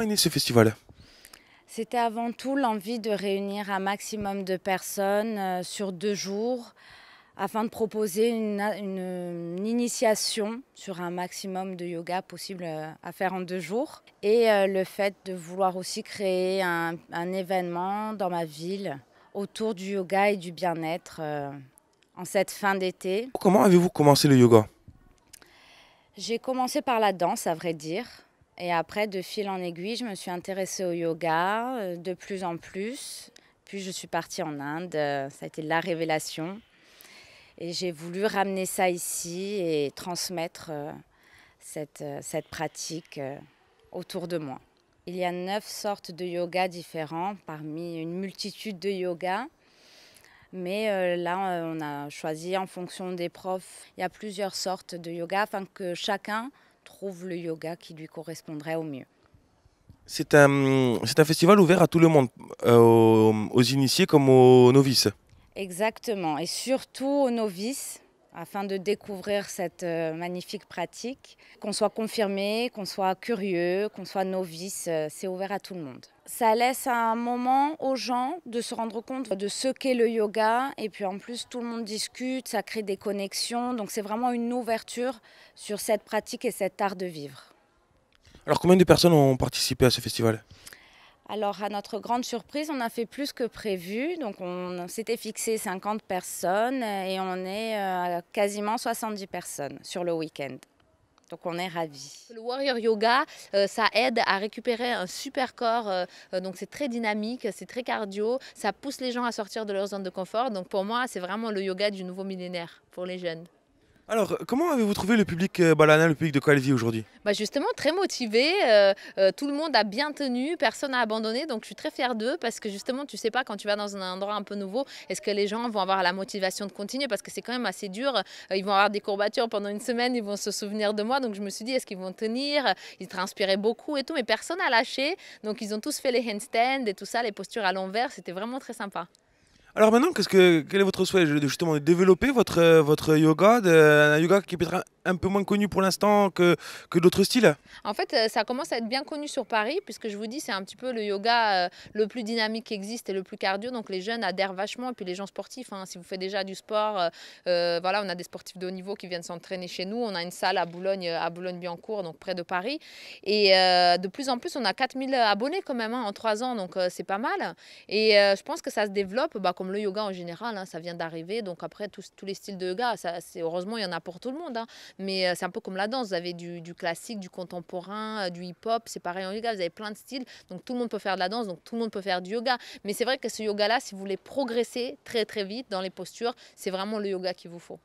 est né ce festival C'était avant tout l'envie de réunir un maximum de personnes euh, sur deux jours afin de proposer une, une, initiation sur un maximum de yoga possible euh, à faire en deux jours. Et euh, le fait de vouloir aussi créer un, un événement dans ma ville autour du yoga et du bien-être euh, en cette fin d'été. Comment avez-vous commencé le yoga? J'ai commencé par la danse, à vrai dire. Et après, de fil en aiguille, je me suis intéressée au yoga euh, de plus en plus. Puis je suis partie en Inde, euh, ça a été la révélation. Et j'ai voulu ramener ça ici et transmettre cette, cette pratique autour de moi. Il y a neuf sortes de yoga différents parmi une multitude de yogas. Mais euh, là, on a choisi en fonction des profs. Il y a plusieurs sortes de yoga afin que chacun trouve le yoga qui lui correspondrait au mieux. C'est un, c'est un festival ouvert à tout le monde, euh, aux, aux initiés comme aux novices. Exactement, et surtout aux novices, afin de découvrir cette euh, magnifique pratique. Qu'on soit confirmé, qu'on soit curieux, qu'on soit novice, euh, c'est ouvert à tout le monde. Ça laisse un moment aux gens de se rendre compte de ce qu'est le yoga et puis en plus tout le monde discute, ça crée des connexions, donc c'est vraiment une ouverture sur cette pratique et cet art de vivre. Alors combien de personnes ont participé à ce festival? Alors, à notre grande surprise, on a fait plus que prévu. Donc, on s'était fixé 50 personnes et on est à quasiment 70 personnes sur le week-end. Donc, on est ravis. Le Warrior Yoga, euh, ça aide à récupérer un super corps. Euh, donc, c'est très dynamique, c'est très cardio. Ça pousse les gens à sortir de leur zone de confort. Donc, pour moi, c'est vraiment le yoga du nouveau millénaire pour les jeunes. Alors, comment avez-vous trouvé le public euh, Balana, le public de Calvi aujourd'hui? Bah Justement, très motivé. Euh, euh, tout le monde a bien tenu, personne n'a abandonné. Donc, je suis très fière d'eux parce que justement, tu sais pas quand tu vas dans un endroit un peu nouveau, est-ce que les gens vont avoir la motivation de continuer? Parce que c'est quand même assez dur. Euh, ils vont avoir des courbatures pendant une semaine, ils vont se souvenir de moi. Donc, je me suis dit, est-ce qu'ils vont tenir? Ils transpiraient beaucoup et tout, mais personne n'a lâché. Donc, ils ont tous fait les handstands et tout ça, les postures à l'envers. C'était vraiment très sympa. Alors maintenant, qu'est-ce que, quel est votre souhait justement de développer votre, votre yoga, de, un yoga qui est peut-être un peu moins connu pour l'instant que, que d'autres styles En fait, euh, ça commence à être bien connu sur Paris, puisque je vous dis, c'est un petit peu le yoga euh, le plus dynamique qui existe et le plus cardio. Donc les jeunes adhèrent vachement, et puis les gens sportifs, hein, si vous faites déjà du sport, euh, voilà, on a des sportifs de haut niveau qui viennent s'entraîner chez nous. On a une salle à Boulogne, à Boulogne-Billancourt, donc près de Paris. Et de plus en plus, on a 4000 abonnés quand même hein, en trois ans, donc c'est pas mal. Et je pense que ça se développe, bah, comme le yoga en général, hein, ça vient d'arriver. Donc après, tous, tous les styles de yoga, ça, heureusement, il y en a pour tout le monde. Mais euh, c'est un peu comme la danse, vous avez du, du classique, du contemporain, euh, du hip-hop, c'est pareil en yoga, vous avez plein de styles. Donc tout le monde peut faire de la danse, donc tout le monde peut faire du yoga. Mais c'est vrai que ce yoga-là, si vous voulez progresser très très vite dans les postures, c'est vraiment le yoga qu'il vous faut.